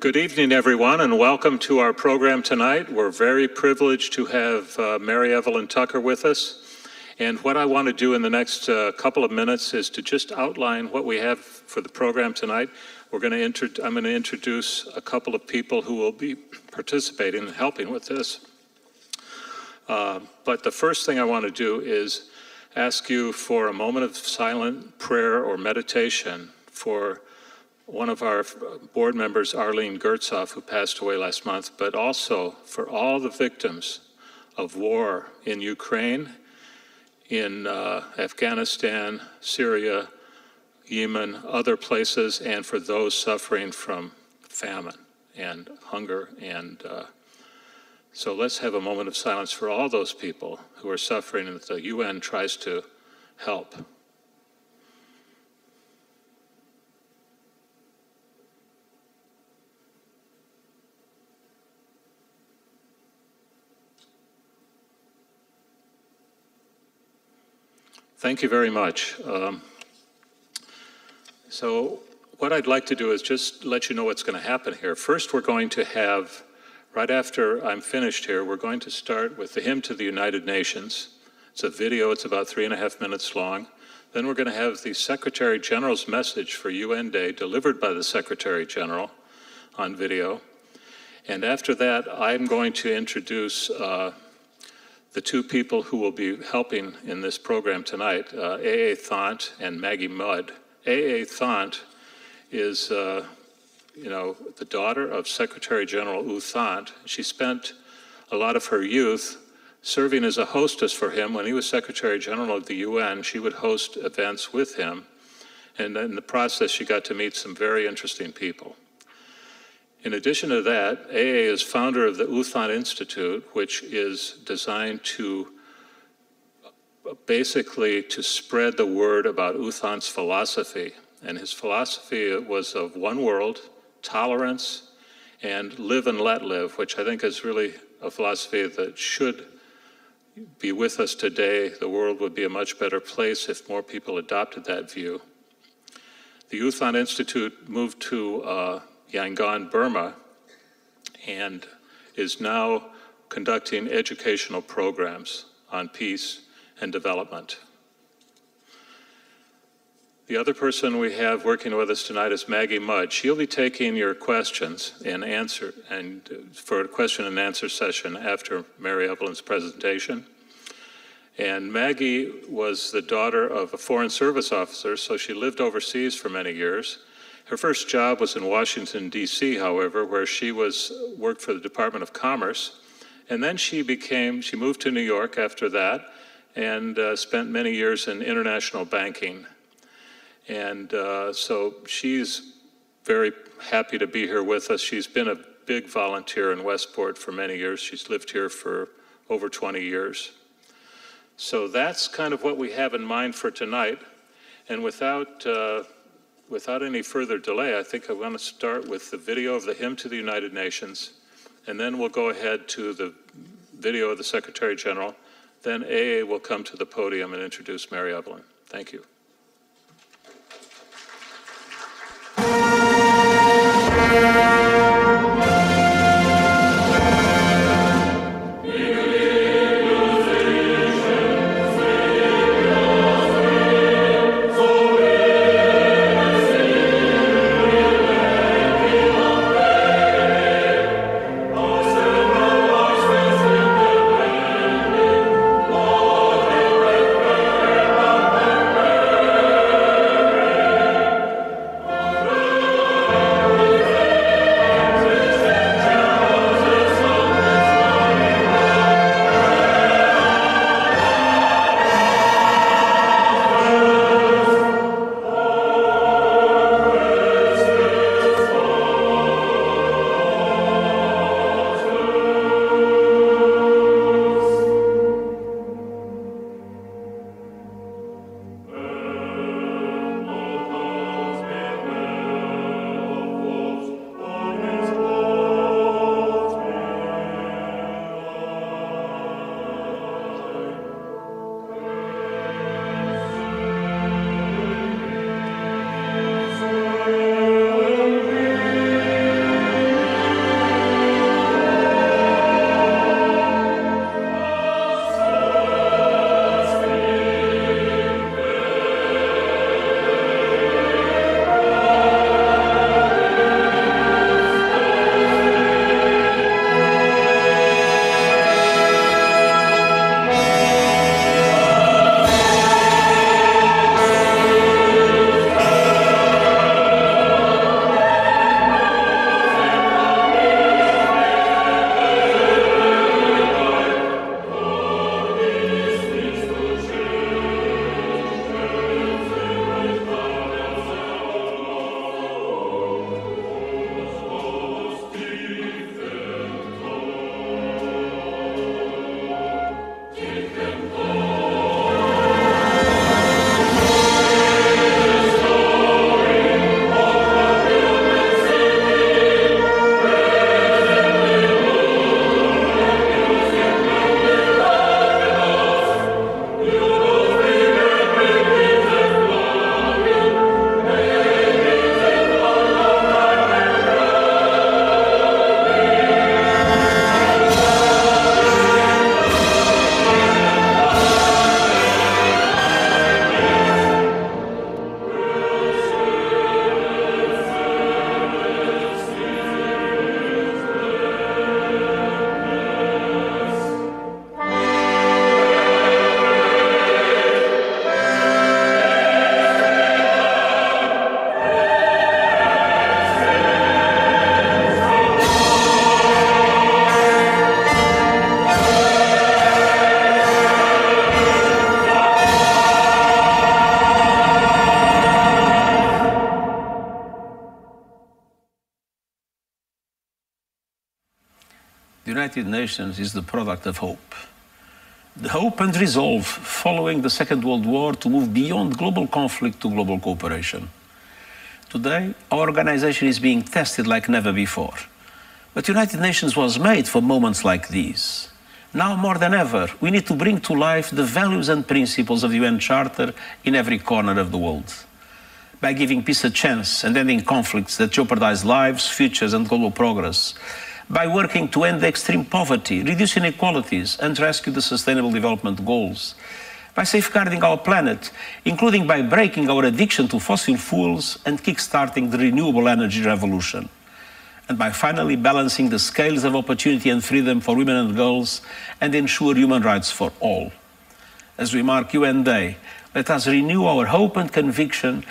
Good evening, everyone, and welcome to our program tonight. We're very privileged to have uh, Mary Evelyn Tucker with us. And what I want to do in the next uh, couple of minutes is to just outline what we have for the program tonight. We're going to I'm going to introduce a couple of people who will be participating and helping with this. Uh, but the first thing I want to do is ask you for a moment of silent prayer or meditation for one of our board members, Arlene Gertzoff, who passed away last month, but also for all the victims of war in Ukraine, in uh, Afghanistan, Syria, Yemen, other places, and for those suffering from famine and hunger. And uh, so let's have a moment of silence for all those people who are suffering and that the UN tries to help. Thank you very much. Um, so what I'd like to do is just let you know what's going to happen here. First, we're going to have, right after I'm finished here, we're going to start with the hymn to the United Nations. It's a video, it's about three and a half minutes long. Then we're going to have the Secretary General's message for UN Day delivered by the Secretary General on video. And after that, I'm going to introduce uh, the two people who will be helping in this program tonight, uh, Aye Aye Thant and Maggie Mudd. Aye Aye Thant is, uh, you know, the daughter of Secretary General U Thant. She spent a lot of her youth serving as a hostess for him. When he was Secretary General of the UN, she would host events with him. And in the process, she got to meet some very interesting people. In addition to that, AA is founder of the U Thant Institute, which is designed to basically to spread the word about U Thant's philosophy. And his philosophy was of one world, tolerance, and live and let live, which I think is really a philosophy that should be with us today. The world would be a much better place if more people adopted that view. The U Thant Institute moved to uh, Yangon, Burma, and is now conducting educational programs on peace and development. The other person we have working with us tonight is Maggie Mudd. She'll be taking your questions and answer and uh, for a question and answer session after Mary Evelyn's presentation. And Maggie was the daughter of a foreign service officer, so she lived overseas for many years. Her first job was in Washington, D.C., however, where she was worked for the Department of Commerce. And then she became, she moved to New York after that and uh, spent many years in international banking. And uh, so she's very happy to be here with us. She's been a big volunteer in Westport for many years. She's lived here for over 20 years. So that's kind of what we have in mind for tonight. And without uh, without any further delay, I think I'm going to start with the video of the hymn to the United Nations, and then we'll go ahead to the video of the Secretary General. Then AA will come to the podium and introduce Mary Evelyn. Thank you. Nations is the product of hope. The hope and resolve following the Second World War to move beyond global conflict to global cooperation. Today, our organization is being tested like never before. But the United Nations was made for moments like these. Now more than ever, we need to bring to life the values and principles of the UN Charter in every corner of the world. By giving peace a chance and ending conflicts that jeopardize lives, futures, and global progress. By working to end extreme poverty, reduce inequalities, and rescue the Sustainable Development Goals. By safeguarding our planet, including by breaking our addiction to fossil fuels and kickstarting the renewable energy revolution and by finally balancing the scales of opportunity and freedom for women and girls and ensure human rights for all. As we mark UN Day, let us renew our hope and conviction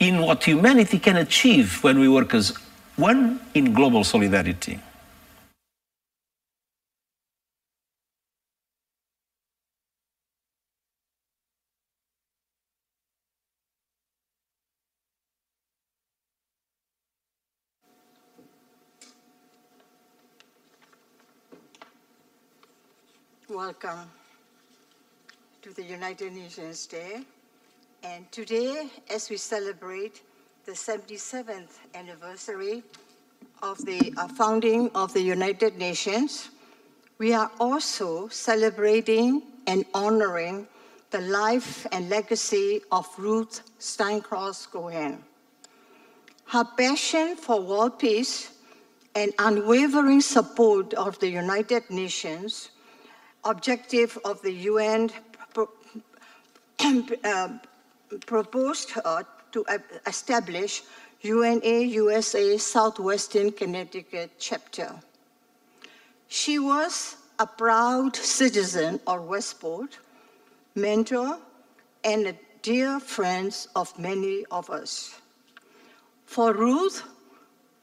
in what humanity can achieve when we work as one in global solidarity. Welcome to the United Nations Day. And today, as we celebrate the 77th anniversary of the uh, founding of the United Nations, we are also celebrating and honoring the life and legacy of Ruth Steinkraus Cohen. Her passion for world peace and unwavering support of the United Nations objective of the UN pro uh, proposed her to establish UNA USA Southwestern Connecticut chapter. She was a proud citizen of Westport, mentor, and a dear friend of many of us. For Ruth,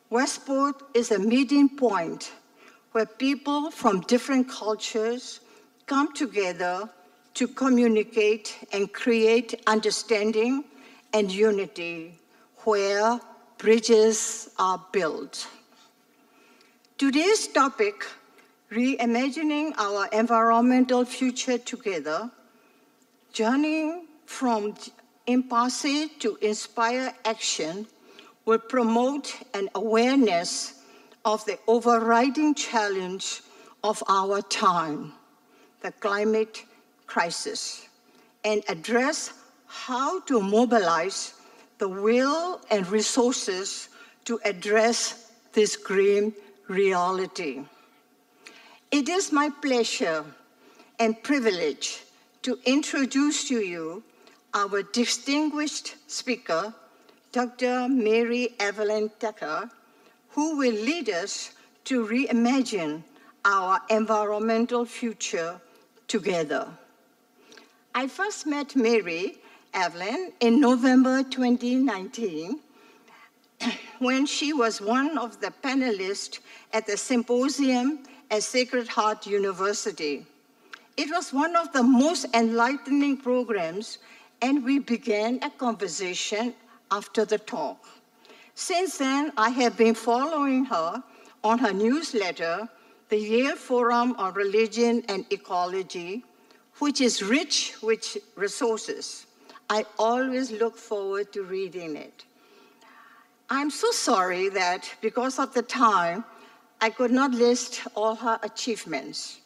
Westport is a meeting point where people from different cultures come together to communicate and create understanding and unity where bridges are built. Today's topic, reimagining our environmental future together, journeying from impasse to inspire action, will promote an awareness of the overriding challenge of our time the climate crisis and address how to mobilize the will and resources to address this grim reality. It is my pleasure and privilege to introduce to you our distinguished speaker, Dr. Mary Evelyn Tucker, who will lead us to reimagine our environmental future together. I first met Mary Evelyn in November 2019 when she was one of the panelists at the symposium at Sacred Heart University. It was one of the most enlightening programs and we began a conversation after the talk. Since then, I have been following her on her newsletter the Yale Forum on Religion and Ecology, which is rich with resources. I always look forward to reading it. I'm so sorry that because of the time, I could not list all her achievements.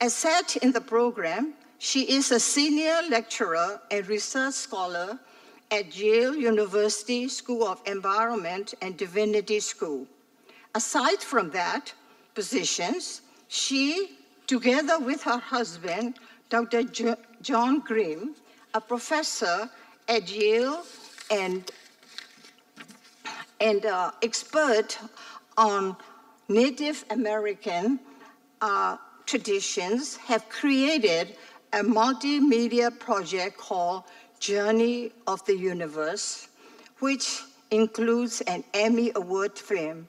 As said in the program, she is a senior lecturer and research scholar at Yale University School of Environment and Divinity School. Aside from that, positions, she, together with her husband, Dr. Jo John Grim, a professor at Yale and, and uh, expert on Native American uh, traditions, have created a multimedia project called Journey of the Universe, which includes an Emmy Award film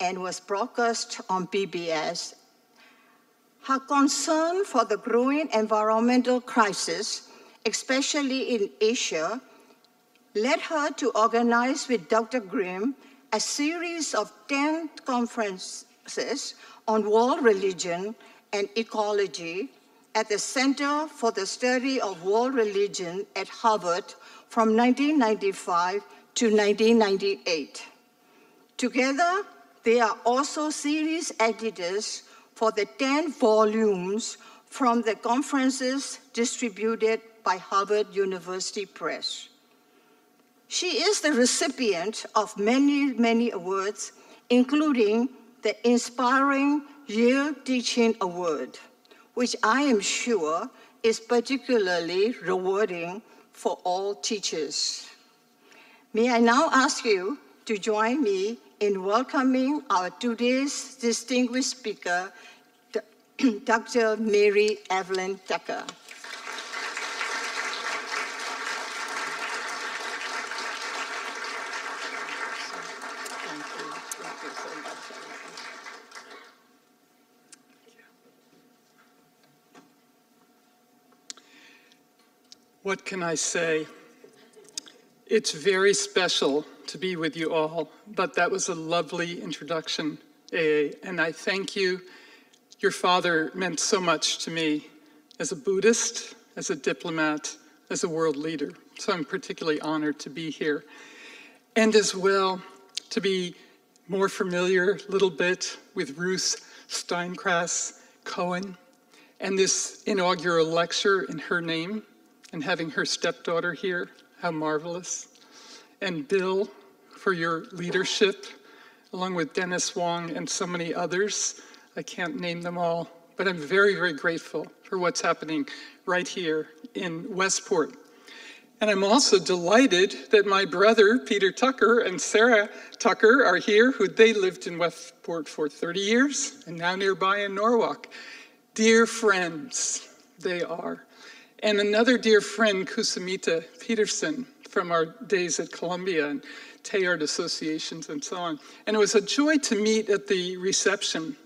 and was broadcast on PBS. Her concern for the growing environmental crisis, especially in Asia, led her to organize with Dr. Grim a series of 10 conferences on world religion and ecology at the Center for the Study of World Religion at Harvard from 1995 to 1998. Together, they are also series editors for the 10 volumes from the conferences distributed by Harvard University Press. She is the recipient of many, many awards, including the Inspiring Year Teaching Award, which I am sure is particularly rewarding for all teachers. May I now ask you to join me in welcoming our today's distinguished speaker, Dr. Mary Evelyn Tucker. What can I say? It's very special to be with you all, but that was a lovely introduction, AA, and I thank you. Your father meant so much to me as a Buddhist, as a diplomat, as a world leader. So I'm particularly honored to be here. And as well, to be more familiar a little bit with Ruth Steinkraus Cohen and this inaugural lecture in her name and having her stepdaughter here. How marvelous. And Bill, for your leadership, along with Dennis Wong and so many others. I can't name them all, but I'm very, very grateful for what's happening right here in Westport. And I'm also delighted that my brother, Peter Tucker, and Sarah Tucker are here, who they lived in Westport for 30 years and now nearby in Norwalk. Dear friends, they are. And another dear friend, Kusumita Pedersen, from our days at Columbia and Teilhard Associations and so on. And it was a joy to meet at the reception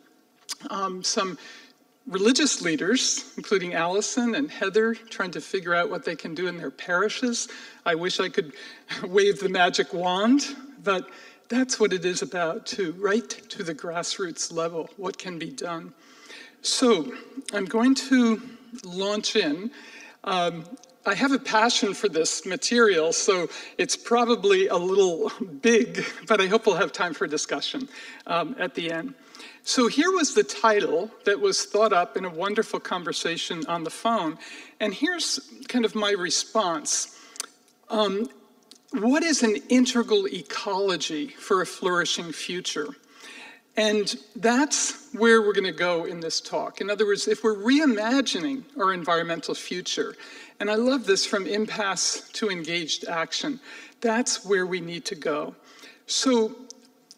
um, some religious leaders, including Allison and Heather, trying to figure out what they can do in their parishes. I wish I could wave the magic wand, but that's what it is about, too, right to the grassroots level, what can be done. So I'm going to launch in. Um, I have a passion for this material, so it's probably a little big, but I hope we'll have time for discussion um, at the end. So here was the title that was thought up in a wonderful conversation on the phone, and here's kind of my response. Um, what is an integral ecology for a flourishing future? And that's where we're going to go in this talk. In other words, if we're reimagining our environmental future, and I love this from impasse to engaged action, that's where we need to go. So,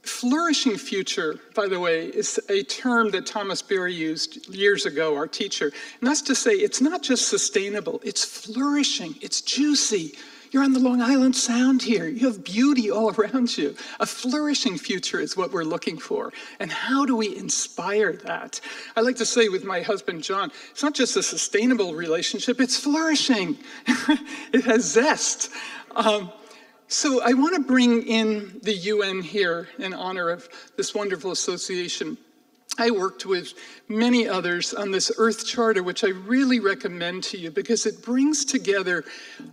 flourishing future, by the way, is a term that Thomas Berry used years ago, our teacher. And that's to say, it's not just sustainable, it's flourishing, it's juicy, you're on the Long Island Sound here. You have beauty all around you. A flourishing future is what we're looking for. And how do we inspire that? I like to say with my husband, John, it's not just a sustainable relationship, it's flourishing. it has zest. Um, so I want to bring in the UN here in honor of this wonderful association. I worked with many others on this Earth Charter, which I really recommend to you because it brings together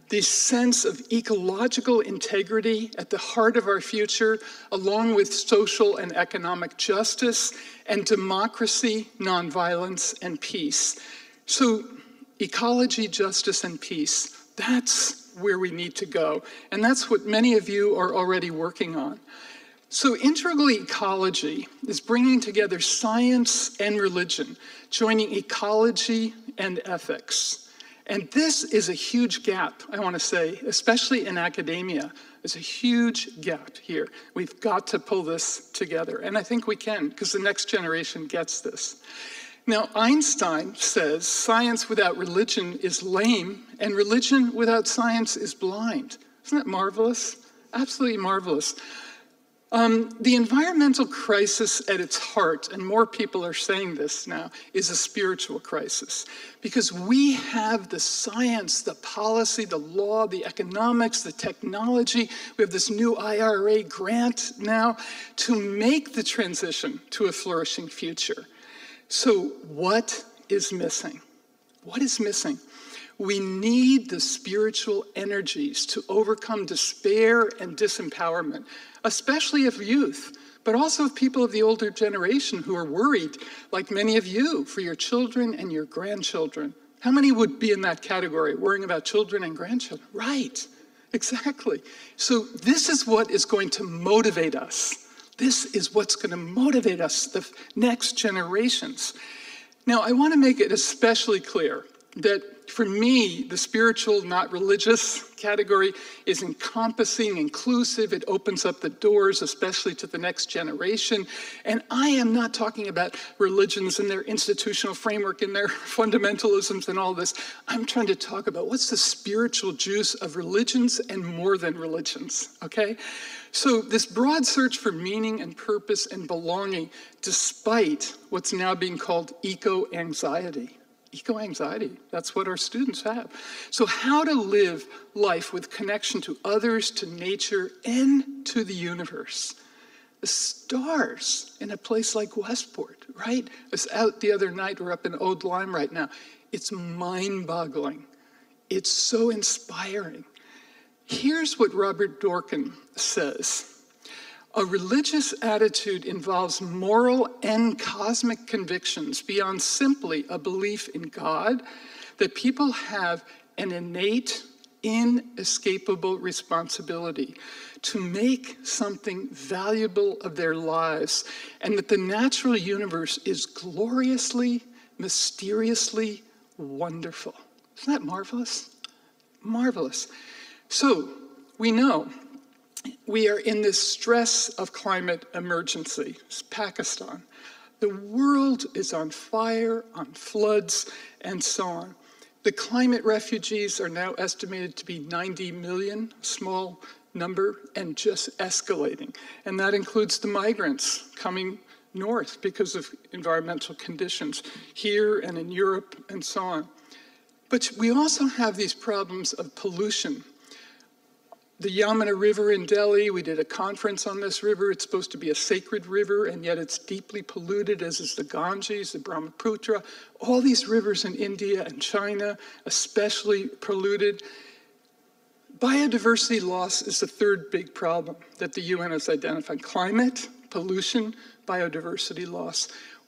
this sense of ecological integrity at the heart of our future, along with social and economic justice and democracy, nonviolence, and peace. So, ecology, justice, and peace, that's where we need to go. And that's what many of you are already working on. So, integral ecology is bringing together science and religion, joining ecology and ethics. And this is a huge gap, I want to say, especially in academia. There's a huge gap here. We've got to pull this together. And I think we can, because the next generation gets this. Now, Einstein says science without religion is lame, and religion without science is blind. Isn't that marvelous? Absolutely marvelous. Um, the environmental crisis at its heart, and more people are saying this now, is a spiritual crisis. Because we have the science, the policy, the law, the economics, the technology. We have this new IRA grant now to make the transition to a flourishing future. So, what is missing? What is missing? We need the spiritual energies to overcome despair and disempowerment, especially of youth, but also of people of the older generation who are worried, like many of you, for your children and your grandchildren. How many would be in that category, worrying about children and grandchildren? Right, exactly. So, this is what is going to motivate us. This is what's going to motivate us, the next generations. Now, I want to make it especially clear that for me, the spiritual, not religious category is encompassing, inclusive. It opens up the doors, especially to the next generation. And I am not talking about religions and their institutional framework and their fundamentalisms and all this. I'm trying to talk about what's the spiritual juice of religions and more than religions, okay? So, this broad search for meaning and purpose and belonging, despite what's now being called eco anxiety eco anxiety. That's what our students have. So, how to live life with connection to others, to nature, and to the universe. The stars in a place like Westport, right? I was out the other night, we're up in Old Lyme right now. It's mind boggling. It's so inspiring. Here's what Robert Dworkin says a religious attitude involves moral and cosmic convictions beyond simply a belief in God, that people have an innate, inescapable responsibility to make something valuable of their lives, and that the natural universe is gloriously, mysteriously wonderful. Isn't that marvelous? Marvelous. So, we know we are in this stress of climate emergency. It's Pakistan. The world is on fire, on floods, and so on. The climate refugees are now estimated to be 90 million, small number, and just escalating. And that includes the migrants coming north because of environmental conditions here and in Europe and so on. But we also have these problems of pollution the Yamuna River in Delhi, we did a conference on this river. It's supposed to be a sacred river, and yet it's deeply polluted, as is the Ganges, the Brahmaputra. All these rivers in India and China, especially polluted. Biodiversity loss is the third big problem that the UN has identified climate, pollution, biodiversity loss.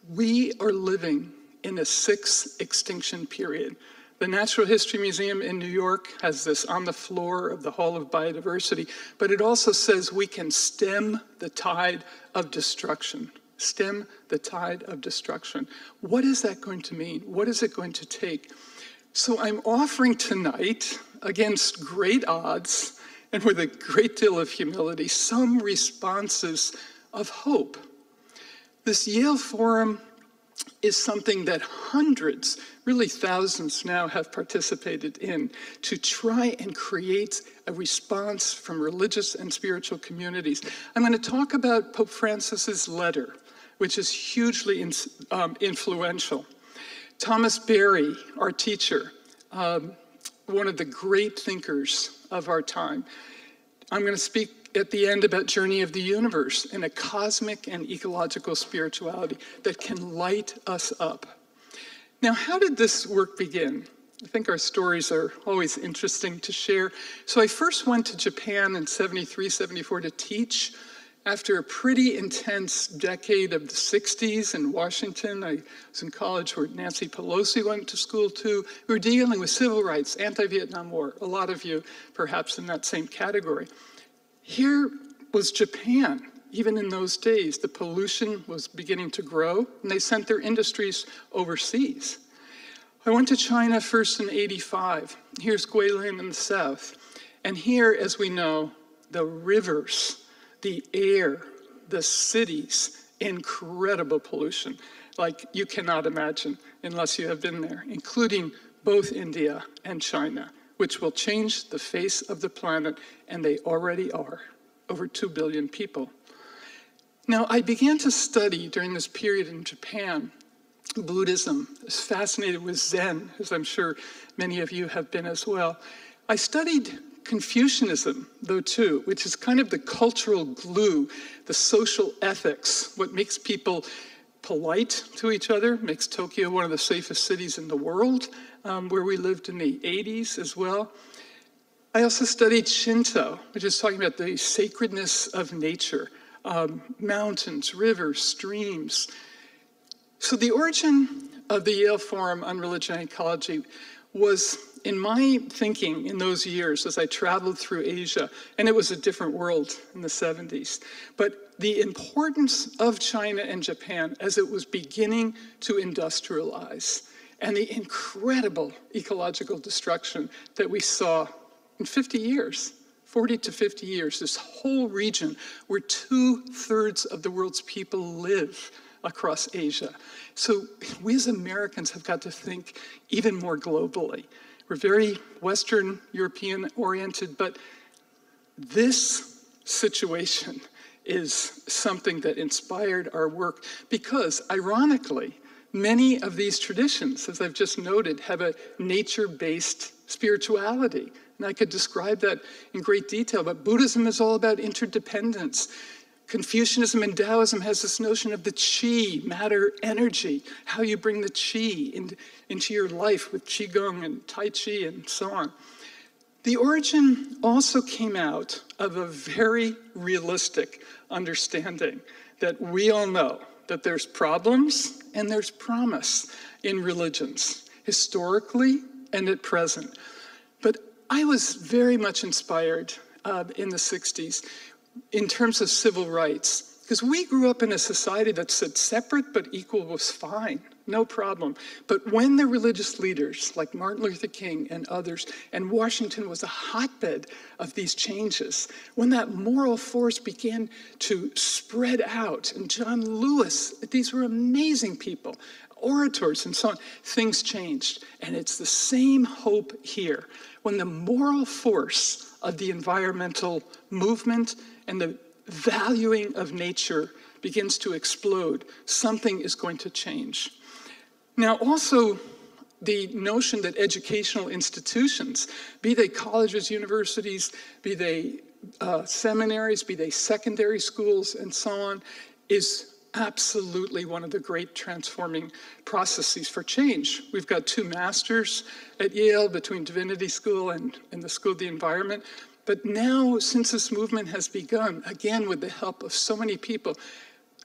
We are living in a sixth extinction period. The Natural History Museum in New York has this on the floor of the Hall of Biodiversity, but it also says we can stem the tide of destruction. Stem the tide of destruction. What is that going to mean? What is it going to take? So I'm offering tonight, against great odds and with a great deal of humility, some responses of hope. This Yale Forum is something that hundreds really thousands now have participated in to try and create a response from religious and spiritual communities. I'm going to talk about Pope Francis's letter, which is hugely in, um, influential. Thomas Berry, our teacher, um, one of the great thinkers of our time. I'm going to speak at the end about journey of the universe and a cosmic and ecological spirituality that can light us up now, how did this work begin? I think our stories are always interesting to share. So I first went to Japan in 73, 74 to teach. After a pretty intense decade of the 60s in Washington, I was in college where Nancy Pelosi went to school too. We were dealing with civil rights, anti Vietnam War, a lot of you perhaps in that same category. Here was Japan even in those days, the pollution was beginning to grow, and they sent their industries overseas. I went to China first in 85. Here's Guilin in the south. And here, as we know, the rivers, the air, the cities, incredible pollution, like you cannot imagine unless you have been there, including both India and China, which will change the face of the planet, and they already are. Over 2 billion people. Now, I began to study during this period in Japan Buddhism. I was fascinated with Zen, as I'm sure many of you have been as well. I studied Confucianism, though, too, which is kind of the cultural glue, the social ethics, what makes people polite to each other, makes Tokyo one of the safest cities in the world, um, where we lived in the 80s as well. I also studied Shinto, which is talking about the sacredness of nature, um, mountains, rivers, streams. So the origin of the Yale Forum on Religion and Ecology was in my thinking in those years as I traveled through Asia, and it was a different world in the 70s, but the importance of China and Japan as it was beginning to industrialize and the incredible ecological destruction that we saw in 50 years. 40 to 50 years, this whole region where two thirds of the world's people live across Asia. So we as Americans have got to think even more globally. We're very Western European oriented, but this situation is something that inspired our work because, ironically, many of these traditions, as I've just noted, have a nature based spirituality. And I could describe that in great detail, but Buddhism is all about interdependence. Confucianism and Taoism has this notion of the qi, matter, energy, how you bring the qi in, into your life with qigong and tai chi and so on. The origin also came out of a very realistic understanding that we all know that there's problems and there's promise in religions, historically and at present. But I was very much inspired uh, in the 60s in terms of civil rights, because we grew up in a society that said separate but equal was fine, no problem. But when the religious leaders like Martin Luther King and others, and Washington was a hotbed of these changes, when that moral force began to spread out, and John Lewis, these were amazing people, orators and so on, things changed. And it's the same hope here. When the moral force of the environmental movement and the valuing of nature begins to explode, something is going to change. Now, also, the notion that educational institutions, be they colleges, universities, be they uh, seminaries, be they secondary schools, and so on, is absolutely one of the great transforming processes for change. We've got two masters at Yale between Divinity School and, and the School of the Environment. But now, since this movement has begun, again with the help of so many people,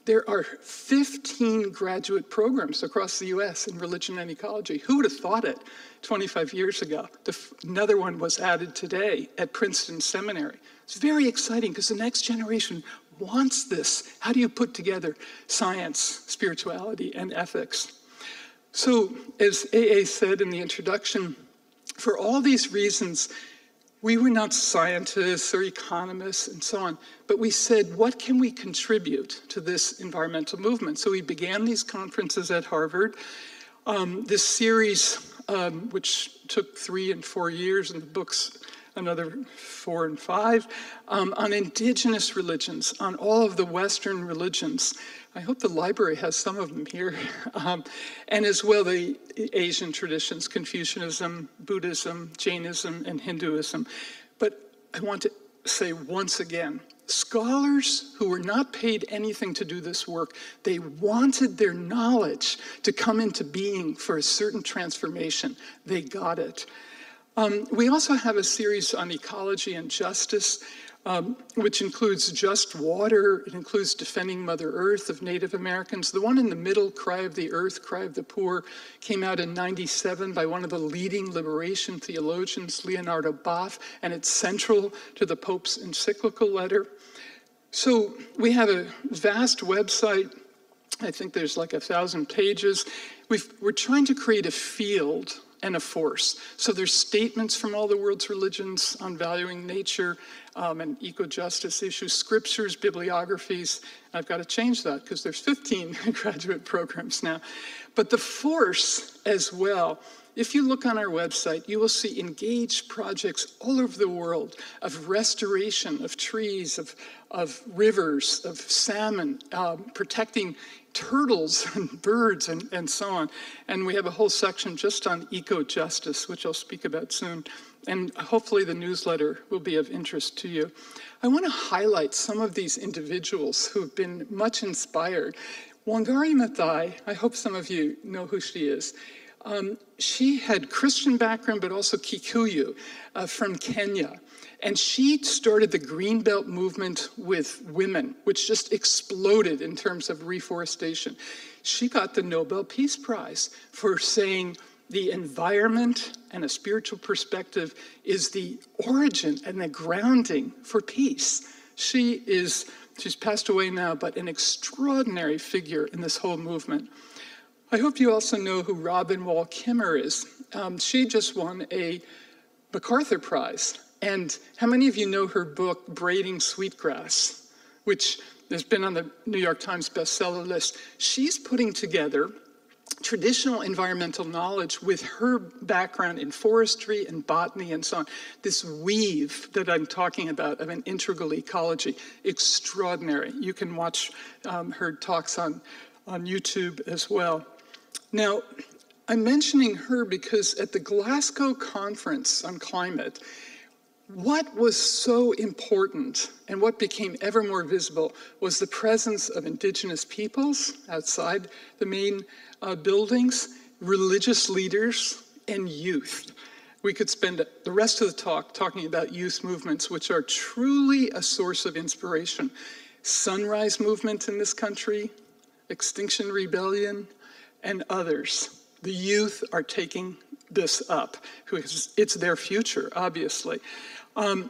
there are 15 graduate programs across the US in religion and ecology. Who would have thought it 25 years ago? another one was added today at Princeton Seminary. It's very exciting because the next generation wants this. How do you put together science, spirituality, and ethics? So, as AA said in the introduction, for all these reasons, we were not scientists or economists and so on, but we said, what can we contribute to this environmental movement? So we began these conferences at Harvard. Um, this series, um, which took three and four years, and the books another four and five, um, on indigenous religions, on all of the Western religions. I hope the library has some of them here. Um, and as well the Asian traditions, Confucianism, Buddhism, Jainism, and Hinduism. But I want to say once again, scholars who were not paid anything to do this work, they wanted their knowledge to come into being for a certain transformation. They got it. Um, we also have a series on ecology and justice, um, which includes just water. It includes defending Mother Earth of Native Americans. The one in the middle, Cry of the Earth, Cry of the Poor, came out in 97 by one of the leading liberation theologians, Leonardo Boff, and it's central to the Pope's encyclical letter. So we have a vast website. I think there's like a thousand pages. we are trying to create a field and a force. So there's statements from all the world's religions on valuing nature um, and eco-justice issues, scriptures, bibliographies. I've got to change that because there's 15 graduate programs now. But the force as well If you look on our website, you will see engaged projects all over the world of restoration of trees, of, of rivers, of salmon, um, protecting turtles and birds and, and so on. And we have a whole section just on eco justice, which I'll speak about soon. And hopefully the newsletter will be of interest to you. I want to highlight some of these individuals who have been much inspired. Wangari Maathai, I hope some of you know who she is. Um, she had Christian background, but also Kikuyu uh, from Kenya. And she started the Green Belt movement with women, which just exploded in terms of reforestation. She got the Nobel Peace Prize for saying the environment and a spiritual perspective is the origin and the grounding for peace. She is, she's passed away now, but an extraordinary figure in this whole movement. I hope you also know who Robin Wall Kimmerer is. Um, she just won a MacArthur Prize and how many of you know her book, Braiding Sweetgrass, which has been on the New York Times bestseller list? She's putting together traditional environmental knowledge with her background in forestry and botany and so on. This weave that I'm talking about of an integral ecology, extraordinary. You can watch um, her talks on, on YouTube as well. Now, I'm mentioning her because at the Glasgow Conference on Climate, what was so important and what became ever more visible was the presence of indigenous peoples outside the main uh, buildings, religious leaders, and youth. We could spend the rest of the talk talking about youth movements, which are truly a source of inspiration. Sunrise Movement in this country, Extinction Rebellion, and others. The youth are taking this up it's their future, obviously. Um,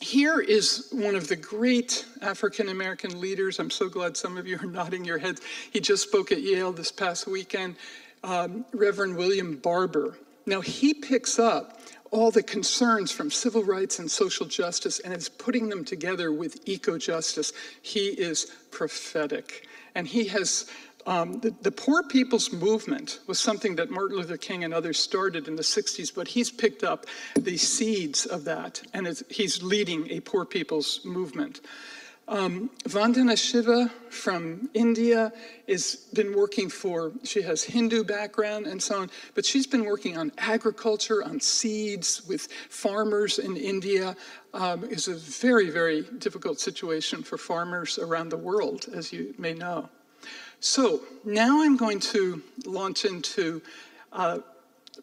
here is one of the great African American leaders. I'm so glad some of you are nodding your heads. He just spoke at Yale this past weekend, um, Reverend William Barber. Now, he picks up all the concerns from civil rights and social justice and is putting them together with eco justice. He is prophetic. And he has um, the, the, poor people's movement was something that Martin Luther King and others started in the 60s, but he's picked up the seeds of that and he's leading a poor people's movement. Um, Vandana Shiva from India has been working for, she has Hindu background and so on, but she's been working on agriculture, on seeds with farmers in India. Um, it's a very, very difficult situation for farmers around the world, as you may know. So now I'm going to launch into uh,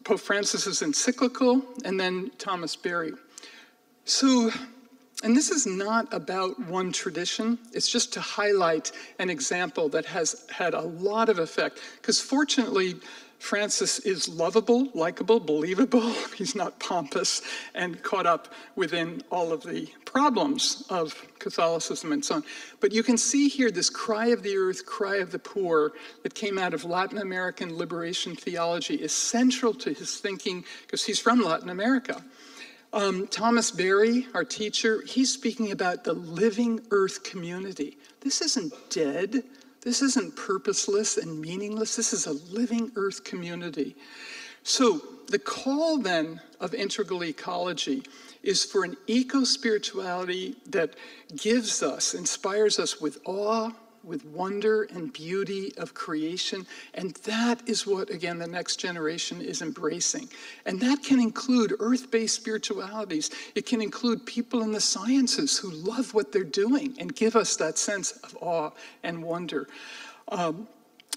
Pope Francis's encyclical and then Thomas Berry. So, and this is not about one tradition, it's just to highlight an example that has had a lot of effect. Because fortunately, Francis is lovable, likable, believable. He's not pompous and caught up within all of the problems of Catholicism and so on. But you can see here this cry of the earth, cry of the poor that came out of Latin American liberation theology is central to his thinking because he's from Latin America. Um, Thomas Berry, our teacher, he's speaking about the living earth community. This isn't dead. This isn't purposeless and meaningless. This is a living earth community. So, the call then of integral ecology is for an eco spirituality that gives us, inspires us with awe, with wonder and beauty of creation. And that is what, again, the next generation is embracing. And that can include earth based spiritualities. It can include people in the sciences who love what they're doing and give us that sense of awe and wonder. Um,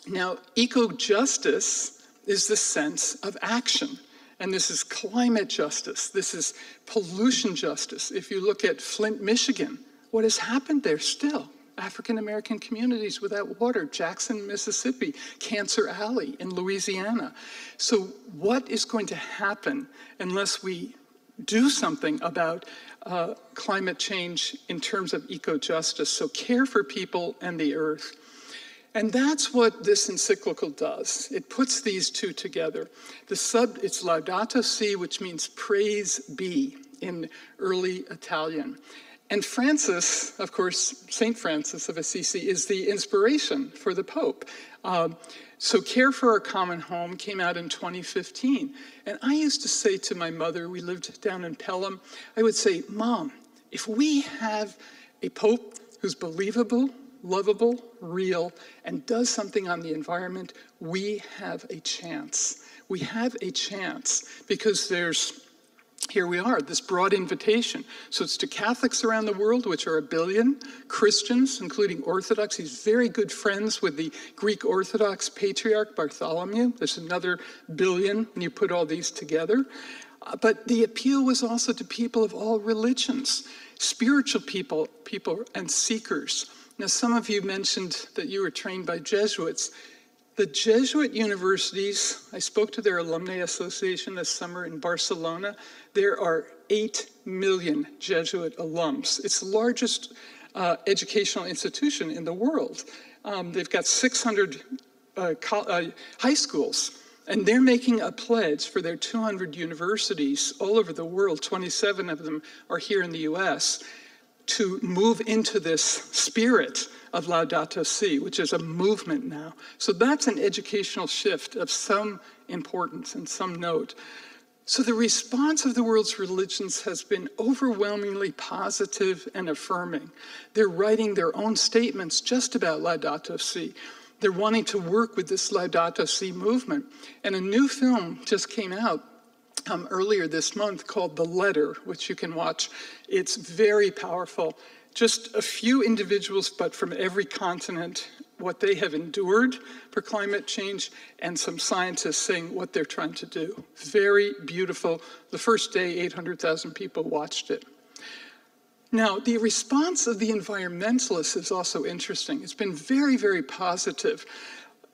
now, eco justice is the sense of action. And this is climate justice. This is pollution justice. If you look at Flint, Michigan, what has happened there still? African American communities without water, Jackson, Mississippi, Cancer Alley in Louisiana. So, what is going to happen unless we do something about uh, climate change in terms of eco justice? So, care for people and the earth. And that's what this encyclical does. It puts these two together. The sub, it's Laudato Si, which means praise be in early Italian. And Francis, of course, St. Francis of Assisi, is the inspiration for the Pope. Um, So, Care for Our Common Home came out in 2015. And I used to say to my mother, we lived down in Pelham, I would say, Mom, if we have a Pope who's believable, lovable, real, and does something on the environment, we have a chance. We have a chance because there's here we are, this broad invitation. So it's to Catholics around the world, which are a billion, Christians, including Orthodox. He's very good friends with the Greek Orthodox Patriarch Bartholomew. There's another billion when you put all these together. Uh, but the appeal was also to people of all religions, spiritual people, people and seekers. Now, some of you mentioned that you were trained by Jesuits. The Jesuit universities, I spoke to their alumni association this summer in Barcelona. There are 8 million Jesuit alums. It's the largest uh, educational institution in the world. Um, they've got 600 uh, uh, high schools, and they're making a pledge for their 200 universities all over the world. 27 of them are here in the US to move into this spirit of Laudato Si, which is a movement now. So that's an educational shift of some importance and some note. So the response of the world's religions has been overwhelmingly positive and affirming. They're writing their own statements just about Laudato Si. They're wanting to work with this Laudato Si movement. And a new film just came out um, earlier this month called The Letter, which you can watch. It's very powerful just a few individuals, but from every continent, what they have endured for climate change, and some scientists saying what they're trying to do. Very beautiful. The first day, 800,000 people watched it. Now, the response of the environmentalists is also interesting. It's been very, very positive.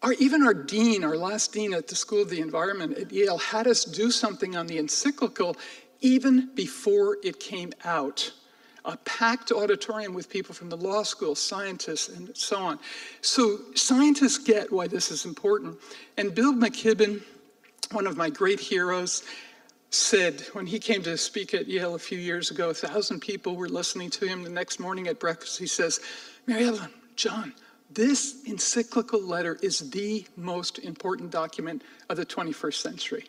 Our, even our dean, our last dean at the School of the Environment at Yale, had us do something on the encyclical even before it came out a packed auditorium with people from the law school, scientists, and so on. So scientists get why this is important. And Bill McKibben, one of my great heroes, said when he came to speak at Yale a few years ago, a thousand people were listening to him the next morning at breakfast. He says, Mary Evelyn, John, this encyclical letter is the most important document of the 21st century.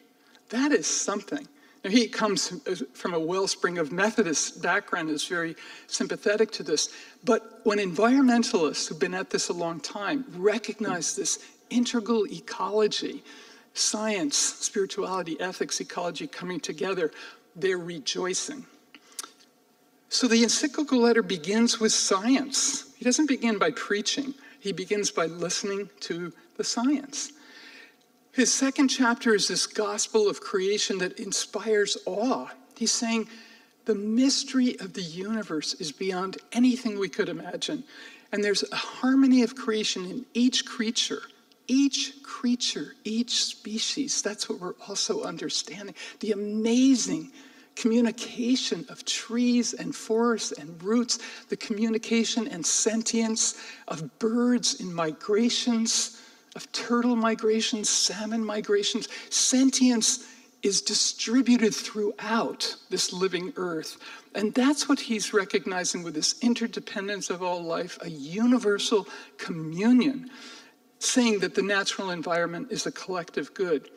That is something. Now, he comes uh, from a wellspring of Methodist background, is very sympathetic to this. But when environmentalists who've been at this a long time recognize this integral ecology, science, spirituality, ethics, ecology coming together, they're rejoicing. So the encyclical letter begins with science. He doesn't begin by preaching, he begins by listening to the science. His second chapter is this gospel of creation that inspires awe. He's saying the mystery of the universe is beyond anything we could imagine. And there's a harmony of creation in each creature, each creature, each species. That's what we're also understanding. The amazing communication of trees and forests and roots, the communication and sentience of birds in migrations of turtle migrations, salmon migrations. Sentience is distributed throughout this living earth. And that's what he's recognizing with this interdependence of all life, a universal communion, saying that the natural environment is a collective good.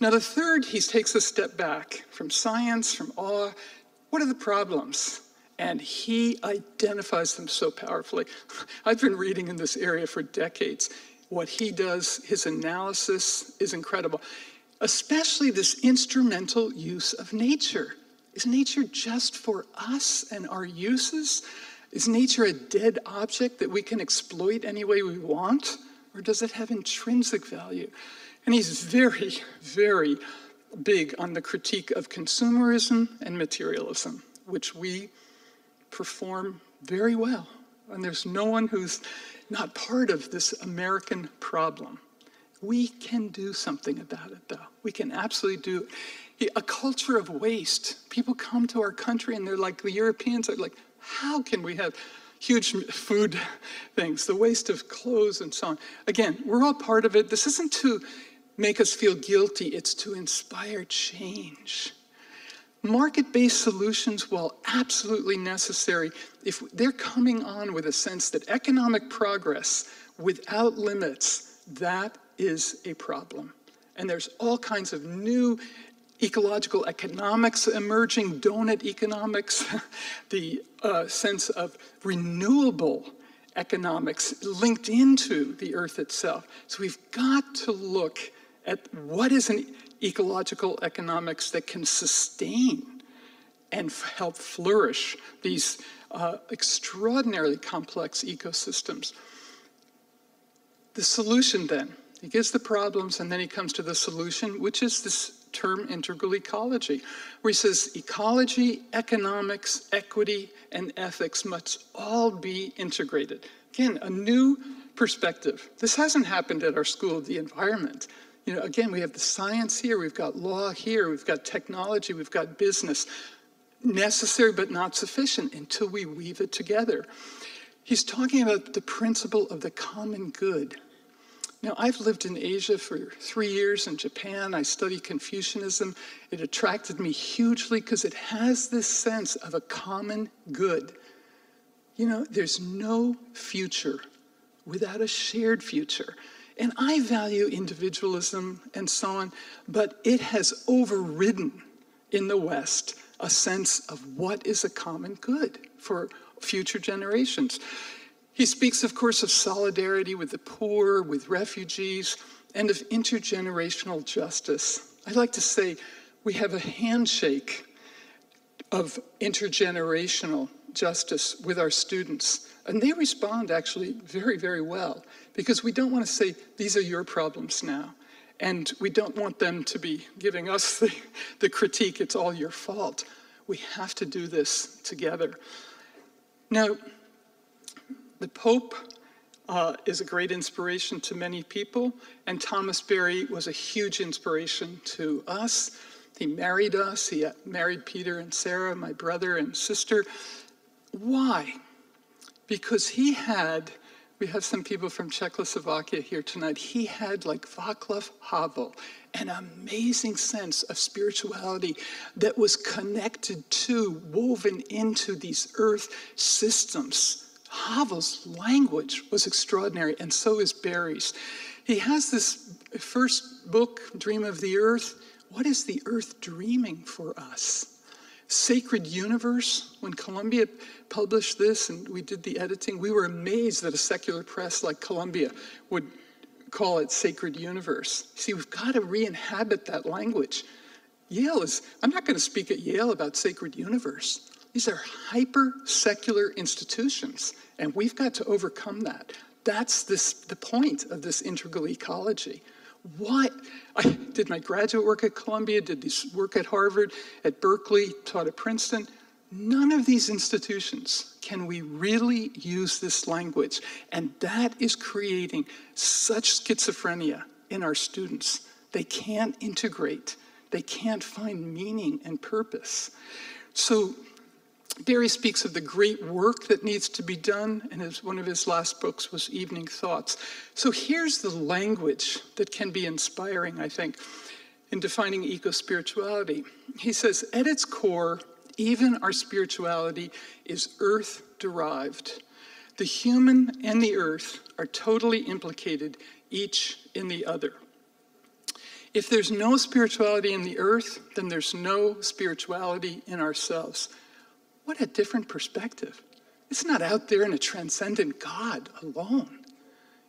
Now, the third, he takes a step back from science, from awe. What are the problems? And he identifies them so powerfully. I've been reading in this area for decades what he does, his analysis is incredible, especially this instrumental use of nature. Is nature just for us and our uses? Is nature a dead object that we can exploit any way we want? Or does it have intrinsic value? And he's very, very big on the critique of consumerism and materialism, which we perform very well. And there's no one who's not part of this American problem. We can do something about it, though. We can absolutely do it. A culture of waste. People come to our country and they're like, the Europeans are like, how can we have huge food things, the waste of clothes and so on? Again, we're all part of it. This isn't to make us feel guilty, it's to inspire change. Market based solutions, while absolutely necessary, if they're coming on with a sense that economic progress without limits, that is a problem. And there's all kinds of new ecological economics emerging, donut economics, the uh, sense of renewable economics linked into the earth itself. So we've got to look at what is an ecological economics that can sustain and help flourish these uh, extraordinarily complex ecosystems. The solution then, he gives the problems and then he comes to the solution, which is this term integral ecology, where he says ecology, economics, equity, and ethics must all be integrated. Again, a new perspective. This hasn't happened at our School of the Environment. You know, again, we have the science here, we've got law here, we've got technology, we've got business. Necessary but not sufficient until we weave it together. He's talking about the principle of the common good. Now, I've lived in Asia for three years in Japan. I study Confucianism. It attracted me hugely because it has this sense of a common good. You know, there's no future without a shared future. And I value individualism and so on, but it has overridden in the West a sense of what is a common good for future generations. He speaks, of course, of solidarity with the poor, with refugees, and of intergenerational justice. I'd like to say we have a handshake of intergenerational justice with our students. And they respond actually very, very well because we don't want to say, these are your problems now. And we don't want them to be giving us the, the critique, it's all your fault. We have to do this together. Now, the Pope uh, is a great inspiration to many people, and Thomas Berry was a huge inspiration to us. He married us, he married Peter and Sarah, my brother and sister. Why? Because he had, we have some people from Czechoslovakia here tonight, he had, like Václav Havel, an amazing sense of spirituality that was connected to, woven into these earth systems Havel's language was extraordinary, and so is Berry's. He has this first book, Dream of the Earth. What is the earth dreaming for us? Sacred Universe, when Columbia published this and we did the editing, we were amazed that a secular press like Columbia would call it Sacred Universe. See, we've got to re inhabit that language. Yale is, I'm not going to speak at Yale about Sacred Universe. These are hyper secular institutions, and we've got to overcome that. That's this, the point of this integral ecology. Why? I did my graduate work at Columbia, did this work at Harvard, at Berkeley, taught at Princeton. None of these institutions can we really use this language. And that is creating such schizophrenia in our students. They can't integrate, they can't find meaning and purpose. So Berry speaks of the great work that needs to be done, and his, one of his last books was Evening Thoughts. So here's the language that can be inspiring, I think, in defining eco spirituality. He says, at its core, even our spirituality is earth derived. The human and the earth are totally implicated, each in the other. If there's no spirituality in the earth, then there's no spirituality in ourselves. What a different perspective. It's not out there in a transcendent God alone.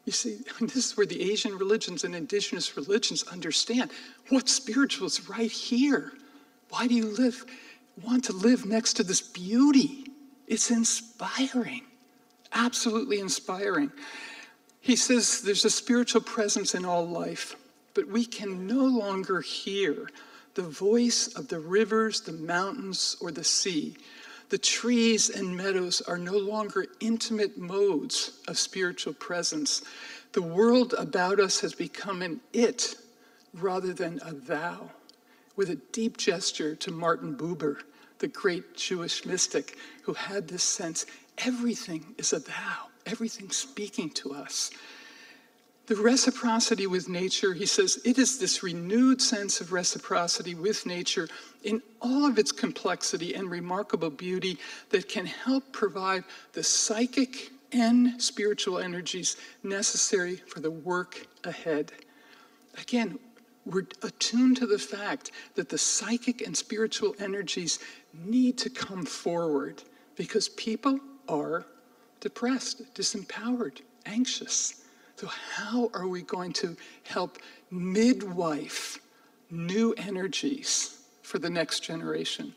You see, this is where the Asian religions and indigenous religions understand what spiritual is right here. Why do you live, want to live next to this beauty? It's inspiring, absolutely inspiring. He says there's a spiritual presence in all life, but we can no longer hear the voice of the rivers, the mountains, or the sea the trees and meadows are no longer intimate modes of spiritual presence. The world about us has become an it rather than a thou, with a deep gesture to Martin Buber, the great Jewish mystic who had this sense everything is a thou, everything speaking to us. The reciprocity with nature, he says, it is this renewed sense of reciprocity with nature in all of its complexity and remarkable beauty that can help provide the psychic and spiritual energies necessary for the work ahead. Again, we're attuned to the fact that the psychic and spiritual energies need to come forward because people are depressed, disempowered, anxious. So, how are we going to help midwife new energies for the next generation?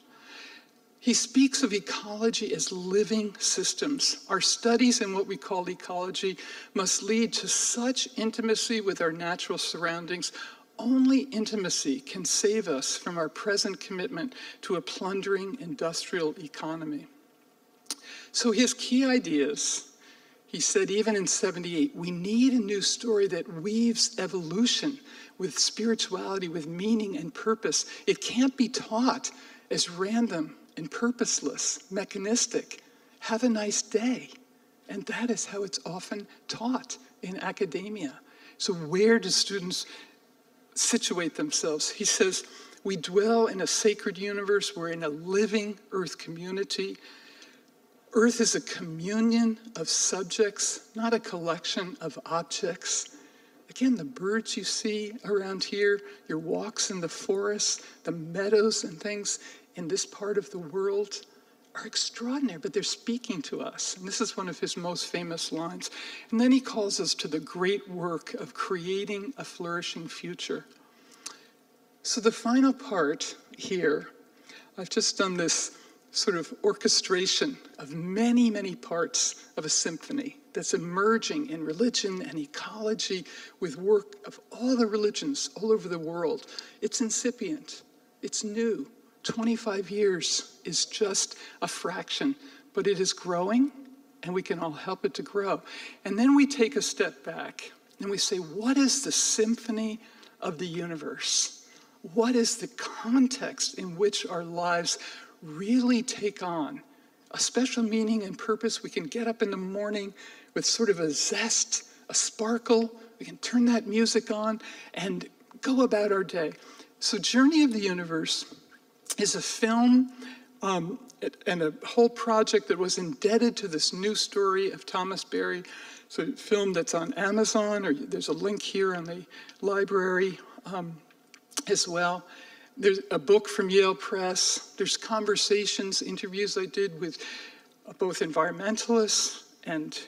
He speaks of ecology as living systems. Our studies in what we call ecology must lead to such intimacy with our natural surroundings. Only intimacy can save us from our present commitment to a plundering industrial economy. So, his key ideas he said, even in 78, we need a new story that weaves evolution with spirituality, with meaning and purpose. It can't be taught as random and purposeless, mechanistic. Have a nice day. And that is how it's often taught in academia. So, where do students situate themselves? He says, We dwell in a sacred universe, we're in a living earth community. Earth is a communion of subjects, not a collection of objects. Again, the birds you see around here, your walks in the forest, the meadows and things in this part of the world are extraordinary, but they're speaking to us. And this is one of his most famous lines. And then he calls us to the great work of creating a flourishing future. So, the final part here, I've just done this sort of orchestration of many, many parts of a symphony that's emerging in religion and ecology with work of all the religions all over the world. It's incipient, it's new. 25 years is just a fraction, but it is growing and we can all help it to grow. And then we take a step back and we say, what is the symphony of the universe? What is the context in which our lives really take on a special meaning and purpose. We can get up in the morning with sort of a zest, a sparkle. We can turn that music on and go about our day. So, Journey of the Universe is a film um, and a whole project that was indebted to this new story of Thomas Berry. So, a film that's on Amazon, or there's a link here on the library um, as well. There's a book from Yale Press. There's conversations, interviews I did with both environmentalists and,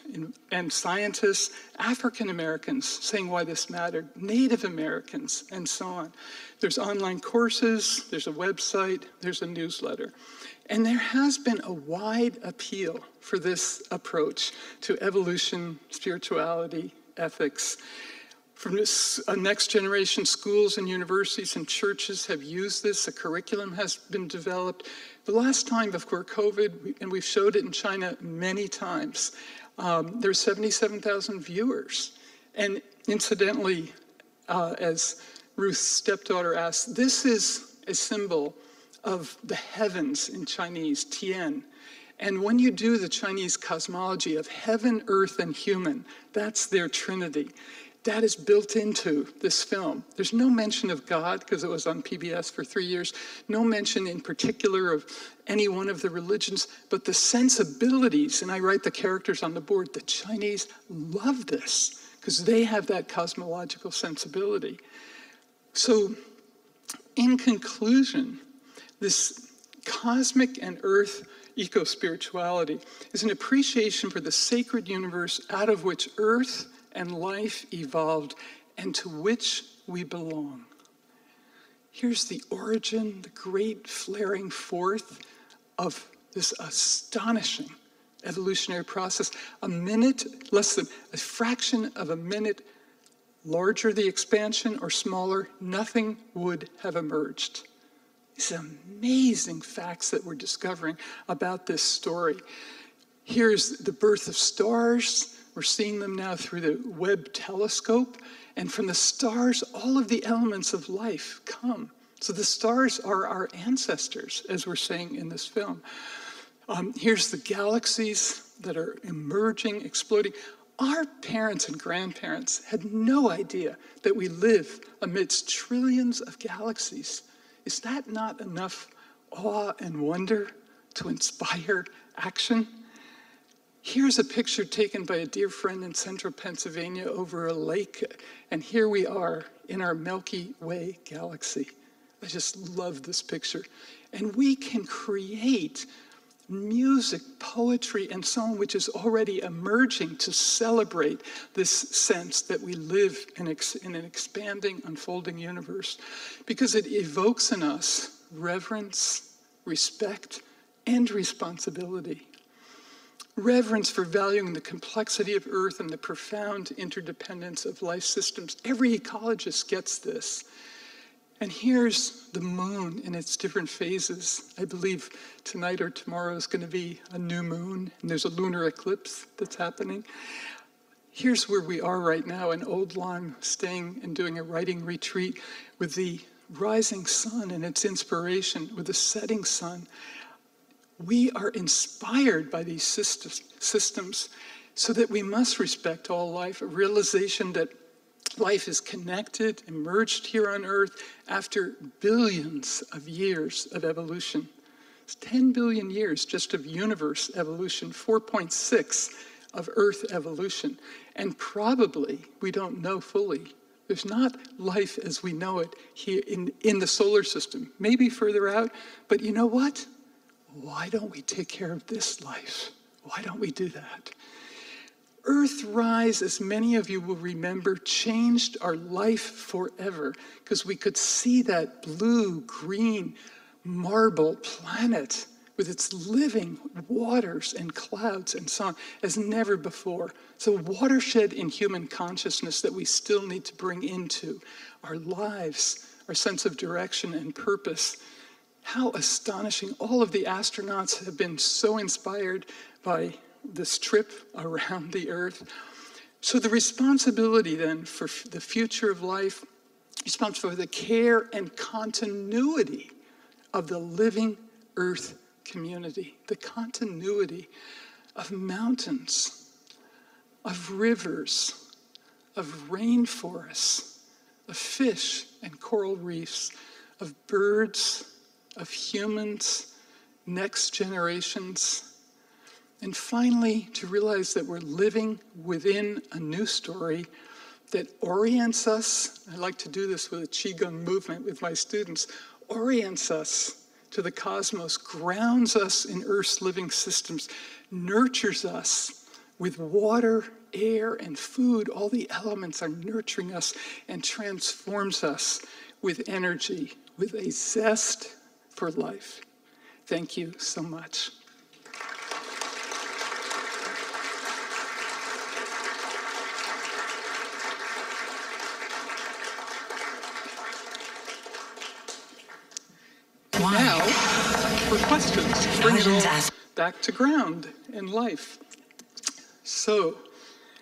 and scientists, African Americans saying why this mattered, Native Americans, and so on. There's online courses, there's a website, there's a newsletter. And there has been a wide appeal for this approach to evolution, spirituality, ethics. From this, uh, next generation schools and universities and churches have used this. A curriculum has been developed. The last time before COVID, and we've showed it in China many times, um, there's 77,000 viewers. And incidentally, uh, as Ruth's stepdaughter asked, this is a symbol of the heavens in Chinese, Tian. And when you do the Chinese cosmology of heaven, earth, and human, that's their trinity. That is built into this film. There's no mention of God because it was on PBS for three years, no mention in particular of any one of the religions, but the sensibilities, and I write the characters on the board, the Chinese love this because they have that cosmological sensibility. So, in conclusion, this cosmic and earth eco spirituality is an appreciation for the sacred universe out of which earth and life evolved and to which we belong. Here's the origin, the great flaring forth of this astonishing evolutionary process. A minute, less than a fraction of a minute, larger the expansion or smaller, nothing would have emerged. These amazing facts that we're discovering about this story. Here's the birth of stars, we're seeing them now through the Webb telescope. And from the stars, all of the elements of life come. So the stars are our ancestors, as we're saying in this film. Um, here's the galaxies that are emerging, exploding. Our parents and grandparents had no idea that we live amidst trillions of galaxies. Is that not enough awe and wonder to inspire action? Here's a picture taken by a dear friend in central Pennsylvania over a lake, and here we are in our Milky Way galaxy. I just love this picture. And we can create music, poetry, and song, which is already emerging to celebrate this sense that we live in, in an expanding, unfolding universe, because it evokes in us reverence, respect, and responsibility. Reverence for valuing the complexity of Earth and the profound interdependence of life systems. Every ecologist gets this. And here's the moon in its different phases. I believe tonight or tomorrow is going to be a new moon, and there's a lunar eclipse that's happening. Here's where we are right now in Old Lyme, staying and doing a writing retreat with the rising sun and its inspiration, with the setting sun. We are inspired by these systems so that we must respect all life, a realization that Life is connected, emerged here on Earth after billions of years of evolution. It's 10 billion years just of universe evolution, 4.6 of Earth evolution. And probably, we don't know fully, there's not life as we know it here in, in the solar system. Maybe further out, but you know what? Why don't we take care of this life? Why don't we do that? Earthrise, as many of you will remember, changed our life forever because we could see that blue, green, marble planet with its living waters and clouds and so on as never before. It's a watershed in human consciousness that we still need to bring into our lives, our sense of direction and purpose. How astonishing. All of the astronauts have been so inspired by this trip around the earth. So, the responsibility then for the future of life, responsible for the care and continuity of the living earth community, the continuity of mountains, of rivers, of rainforests, of fish and coral reefs, of birds, of humans, next generations and finally, to realize that we're living within a new story that orients us. I like to do this with a Qigong movement with my students, orients us to the cosmos, grounds us in Earth's living systems, nurtures us with water, air, and food. All the elements are nurturing us and transforms us with energy, with a zest for life. Thank you so much. now for questions. Bring it all back to ground in life. So,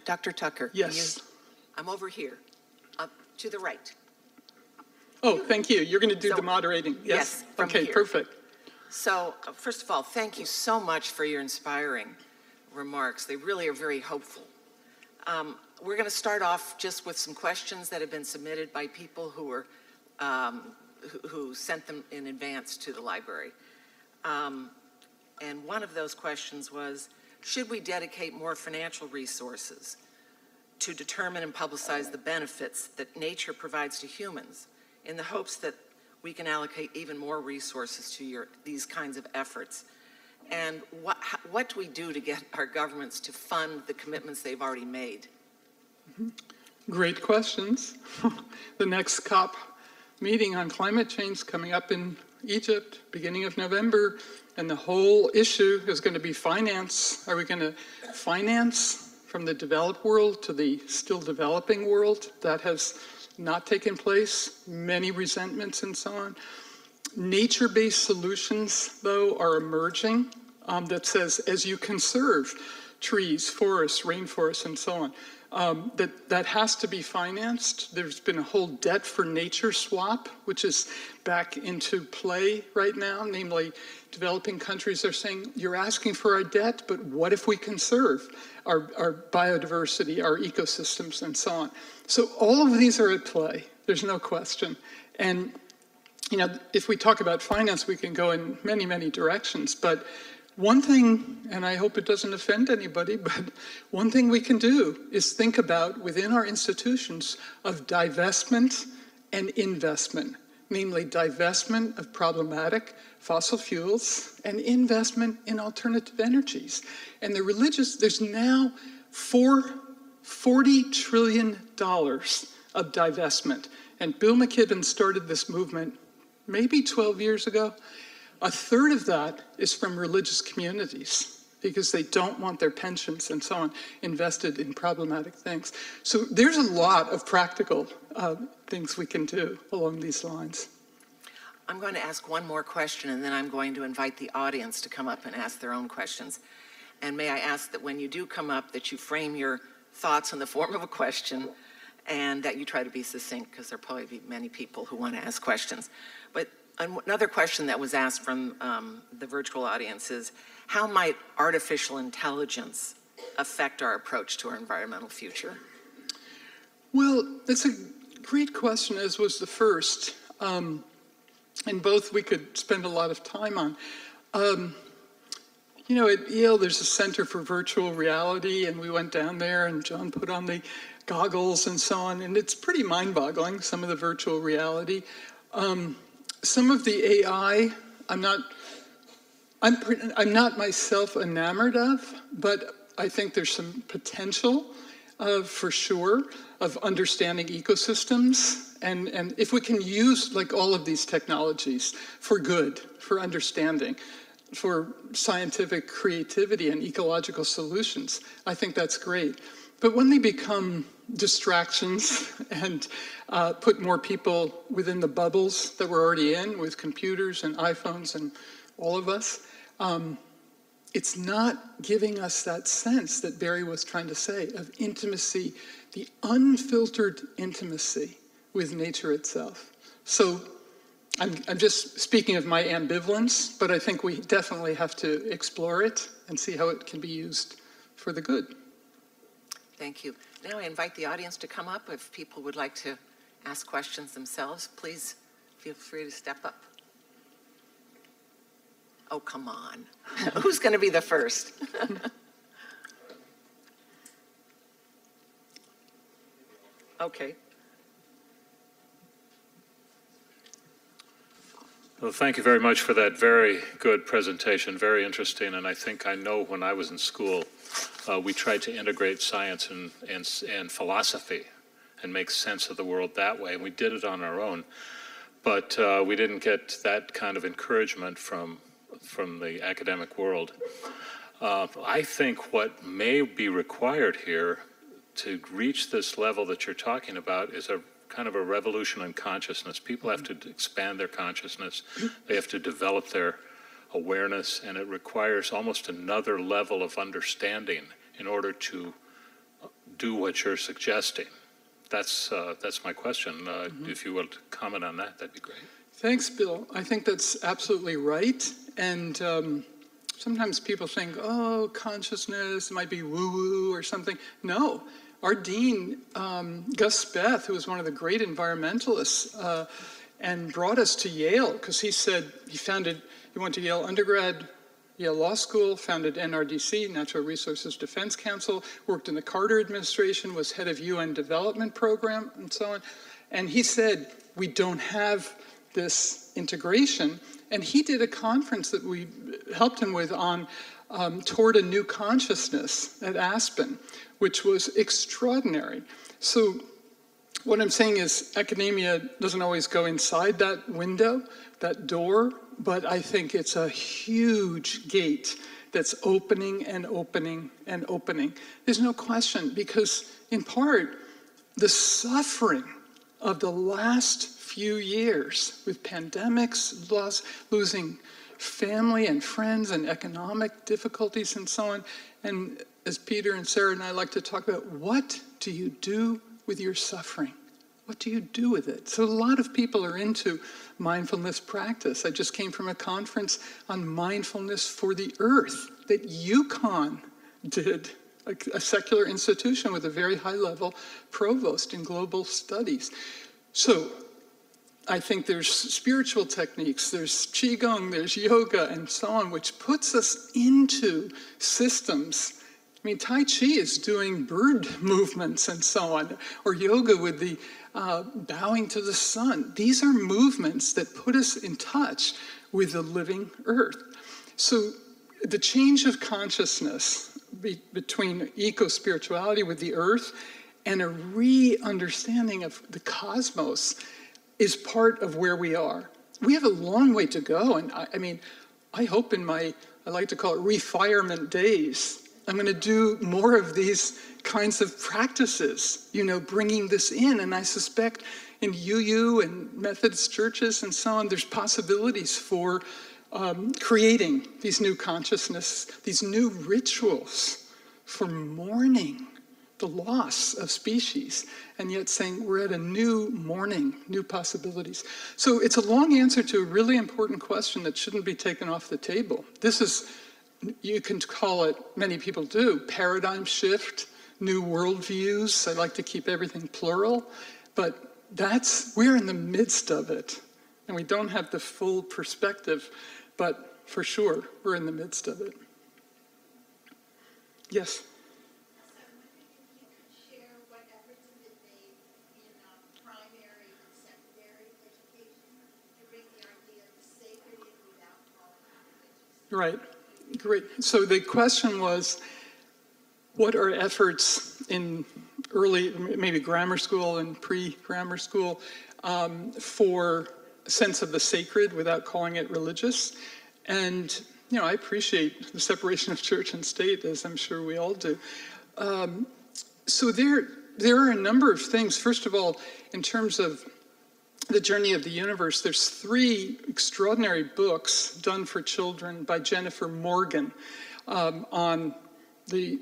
Dr. Tucker. Yes. you- I'm over here, up to the right. Oh, thank you. You're going to do the moderating. Yes. yes, Okay, here. perfect. So, uh, first of all, thank you so much for your inspiring remarks. They really are very hopeful. Um, we're going to start off just with some questions that have been submitted by people who were um, who, who sent them in advance to the library. Um, and one of those questions was, should we dedicate more financial resources to determine and publicize the benefits that nature provides to humans in the hopes that we can allocate even more resources to your, these kinds of efforts? And what, what do we do to get our governments to fund the commitments they've already made? Mm-hmm. Great questions. the next COP meeting on climate change coming up in Egypt, beginning of November, and the whole issue is going to be finance. Are we going to finance from the developed world to the still developing world? That has not taken place, many resentments and so on. Nature based solutions, though, are emerging um, that says as you conserve trees, forests, rainforests, and so on, um, that, that has to be financed. There's been a whole debt for nature swap, which is back into play right now. Namely, developing countries are saying, you're asking for our debt, but what if we conserve our, our biodiversity, our ecosystems, and so on? So all of these are at play. There's no question. And you know, if we talk about finance, we can go in many, many directions. But one thing, and I hope it doesn't offend anybody, but one thing we can do is think about within our institutions of divestment and investment, namely divestment of problematic fossil fuels and investment in alternative energies. And the religious, there's now four, $40 trillion of divestment. And Bill McKibben started this movement maybe 12 years ago. A third of that is from religious communities because they don't want their pensions and so on invested in problematic things. So there's a lot of practical uh, things we can do along these lines. I'm going to ask one more question, and then I'm going to invite the audience to come up and ask their own questions. And may I ask that when you do come up, that you frame your thoughts in the form of a question, and that you try to be succinct, because there'll probably be many people who want to ask questions. But another question that was asked from um, the virtual audience is, how might artificial intelligence affect our approach to our environmental future? Well, that's a great question, as was the first. Um, and both we could spend a lot of time on. Um, you know, at Yale, there's a Center for Virtual Reality, and we went down there, and John put on the goggles and so on, and it's pretty mind-boggling, some of the virtual reality. Um, some of the AI, I'm not, I'm, I'm not myself enamored of, but I think there's some potential uh, for sure of understanding ecosystems. And, and if we can use like all of these technologies for good, for understanding, for scientific creativity and ecological solutions, I think that's great. But when they become distractions and uh, put more people within the bubbles that we're already in with computers and iPhones and all of us, um, it's not giving us that sense that Berry was trying to say of intimacy, the unfiltered intimacy with nature itself. So I'm, I'm just speaking of my ambivalence, but I think we definitely have to explore it and see how it can be used for the good. Thank you. Now I invite the audience to come up. If people would like to ask questions themselves, please feel free to step up. Oh, come on. Who's going to be the first? okay. Well, thank you very much for that very good presentation, very interesting. And I think I know when I was in school, uh, we tried to integrate science and, and, and philosophy and make sense of the world that way. And we did it on our own. But uh, we didn't get that kind of encouragement from, from the academic world. Uh, I think what may be required here to reach this level that you're talking about is a kind of a revolution in consciousness. People have to expand their consciousness. They have to develop their awareness, and it requires almost another level of understanding in order to do what you're suggesting. That's, uh, that's my question. Uh, mm -hmm. If you would comment on that, that'd be great. Thanks, Bill. I think that's absolutely right. And um, sometimes people think, oh, consciousness might be woo-woo or something. No, our dean, um, Gus Speth, who was one of the great environmentalists, uh, and brought us to Yale because he said he founded, he went to Yale undergrad, Yale Law School, founded NRDC, Natural Resources Defense Council, worked in the Carter administration, was head of UN Development Program, and so on. And he said, we don't have this integration. And he did a conference that we helped him with on um, Toward a New Consciousness at Aspen, which was extraordinary. So what I'm saying is academia doesn't always go inside that window, that door, but I think it's a huge gate that's opening and opening and opening. There's no question because in part, the suffering of the last few years with pandemics, loss, losing family and friends and economic difficulties and so on, and as Peter and Sarah and I like to talk about, what do you do with your suffering? What do you do with it? So a lot of people are into mindfulness practice. I just came from a conference on mindfulness for the earth that UConn did, a, a secular institution with a very high level provost in global studies. So I think there's spiritual techniques, there's Qigong, there's yoga, and so on, which puts us into systems I mean, Tai Chi is doing bird movements and so on, or yoga with the uh, bowing to the sun. These are movements that put us in touch with the living earth. So the change of consciousness be, between eco spirituality with the earth and a re understanding of the cosmos is part of where we are. We have a long way to go. And I, I mean, I hope in my, I like to call it refirement days, I'm going to do more of these kinds of practices, you know, bringing this in. And I suspect in UU and Methodist churches and so on, there's possibilities for um, creating these new consciousness, these new rituals for mourning the loss of species, and yet saying we're at a new morning, new possibilities. So it's a long answer to a really important question that shouldn't be taken off the table. This is, you can call it, many people do, paradigm shift, new worldviews. I like to keep everything plural, but that's, we're in the midst of it, and we don't have the full perspective, but for sure, we're in the midst of it. Yes? Right, great. So the question was, what are efforts in early, maybe grammar school and pre-grammar school, um, for sense of the sacred without calling it religious? And, you know, I appreciate the separation of church and state, as I'm sure we all do. Um, so there, there are a number of things. First of all, in terms of the journey of the universe, there's three extraordinary books done for children by Jennifer Morgan um, on the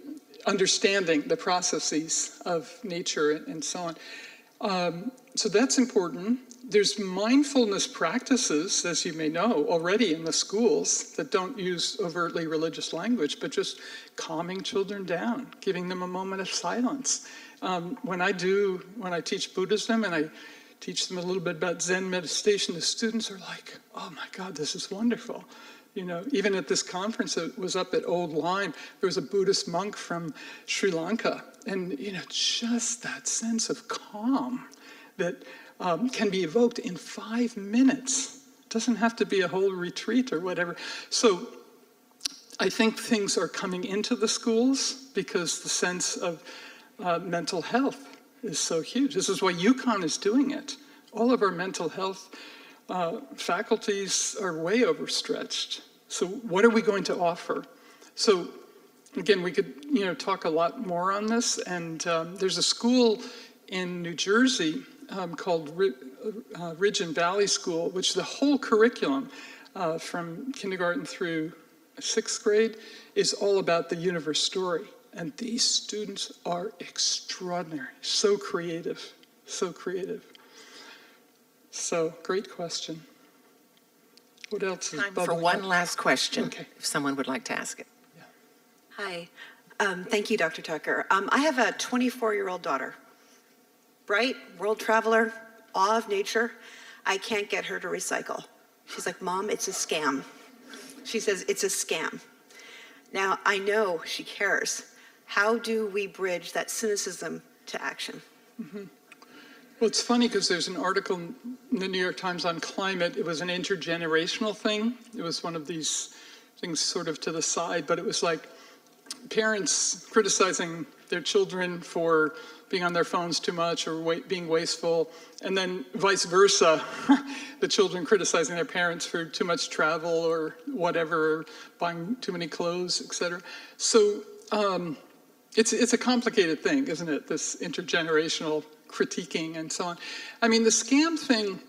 understanding the processes of nature and so on. Um, so that's important. There's mindfulness practices, as you may know, already in the schools that don't use overtly religious language, but just calming children down, giving them a moment of silence. Um, when I do, when I teach Buddhism and I teach them a little bit about Zen meditation, the students are like, oh my God, this is wonderful. You know, even at this conference that was up at Old Lyme, there was a Buddhist monk from Sri Lanka. And, you know, just that sense of calm that um, can be evoked in five minutes. It doesn't have to be a whole retreat or whatever. So I think things are coming into the schools because the sense of uh, mental health is so huge. This is why UConn is doing it. All of our mental health uh, faculties are way overstretched. So what are we going to offer? So again, we could you know talk a lot more on this. And um, there's a school in New Jersey um, called uh, Ridge and Valley School, which the whole curriculum uh, from kindergarten through sixth grade is all about the universe story. And these students are extraordinary, so creative, so creative. So, great question. What else is Time for bubbling one up? last question, Okay. if someone would like to ask it. Hi. Um, thank you, Dr. Tucker. Um, I have a 24 year old daughter. Bright, world traveler, awe of nature. I can't get her to recycle. She's like, Mom, it's a scam. She says, It's a scam. Now, I know she cares. How do we bridge that cynicism to action? Well, it's funny because there's an article in the New York Times on climate. It was an intergenerational thing. It was one of these things sort of to the side, but it was like parents criticizing their children for being on their phones too much or being wasteful, and then vice versa, the children criticizing their parents for too much travel or whatever, or buying too many clothes, etc. So um, it's it's a complicated thing, isn't it? This intergenerational critiquing and so on. I mean, the scam thing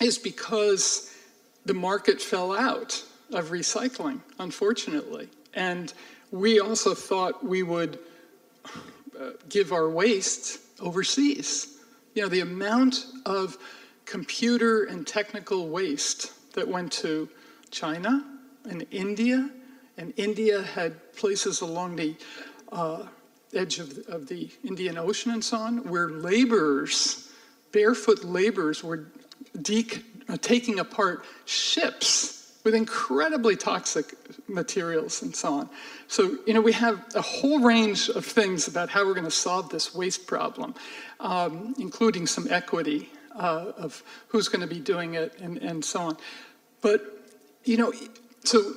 is because the market fell out of recycling, unfortunately, and we also thought we would uh, give our waste overseas. You know, the amount of computer and technical waste that went to China and India, and India had places along the uh, edge of, of the Indian Ocean and so on, where laborers, barefoot laborers, were dec- uh, taking apart ships with incredibly toxic materials and so on. So, you know, we have a whole range of things about how we're going to solve this waste problem, um, including some equity uh, of who's going to be doing it and, and so on. But, you know, so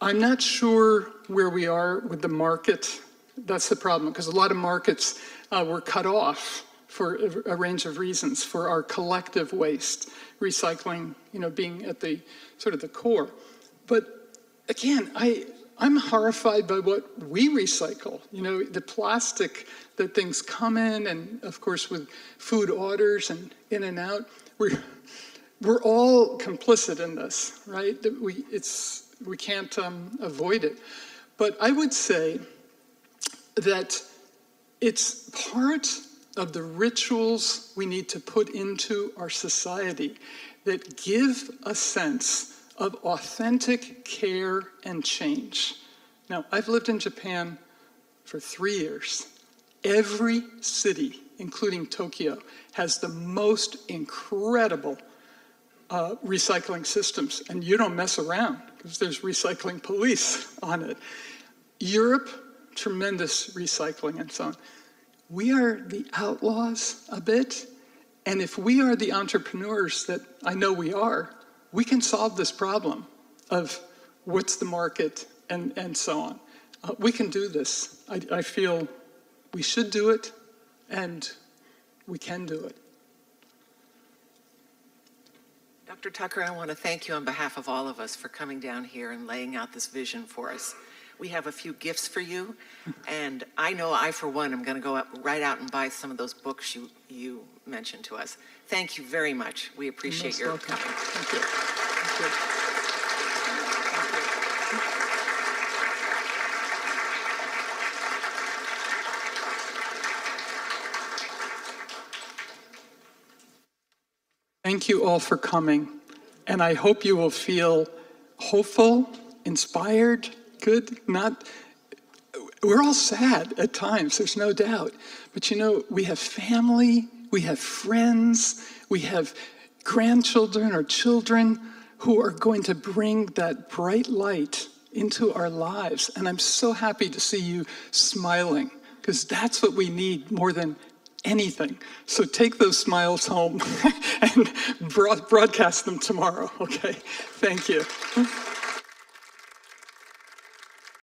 I'm not sure where we are with the market. That's the problem, because a lot of markets uh, were cut off for a, range of reasons for our collective waste, recycling, you know, being at the sort of the core. But again, I, I'm horrified by what we recycle. You know, the plastic that things come in, and of course with food orders and in and out, we're we're all complicit in this, right? We it's we can't um, avoid it. But I would say that it's part of the rituals we need to put into our society that give a sense of authentic care and change. Now, I've lived in Japan for three years. Every city, including Tokyo, has the most incredible uh, recycling systems, and you don't mess around because there's recycling police on it. Europe, tremendous recycling and so on. We are the outlaws a bit, and if we are the entrepreneurs that I know we are, we can solve this problem of what's the market and, and so on. Uh, we can do this. I, I feel we should do it, and we can do it. Dr. Tucker, I want to thank you on behalf of all of us for coming down here and laying out this vision for us. We have a few gifts for you, and I know I, for one, am going to go up, right out and buy some of those books you, you mentioned to us. Thank you very much. We appreciate Most your welcome. coming. Thank you. Thank you. Thank you all for coming, and I hope you will feel hopeful, inspired, good, not. We're all sad at times, there's no doubt. But you know, we have family, we have friends, we have grandchildren or children who are going to bring that bright light into our lives. And I'm so happy to see you smiling, because that's what we need more than anything. So take those smiles home and broad- broadcast them tomorrow, okay? Thank you.